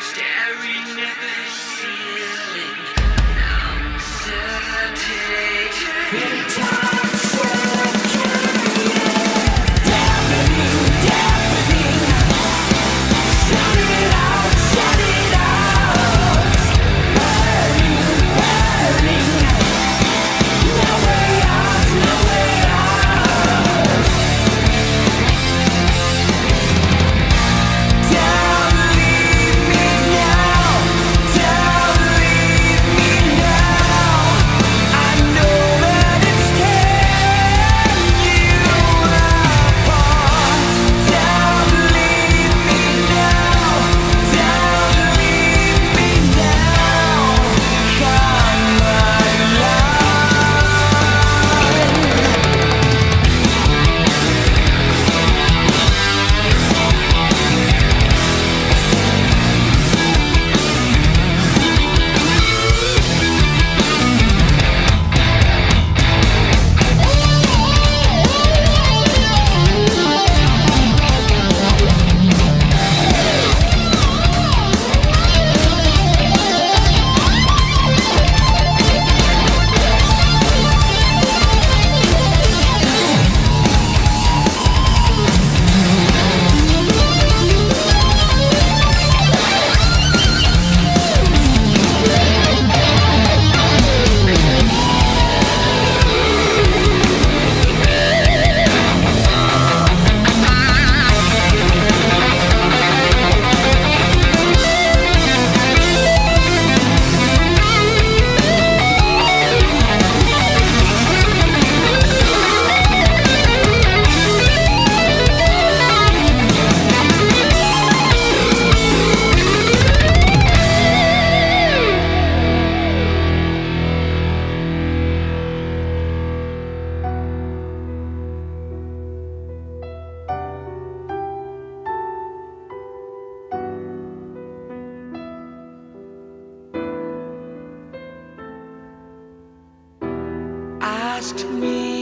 staring at the ceiling. asked me.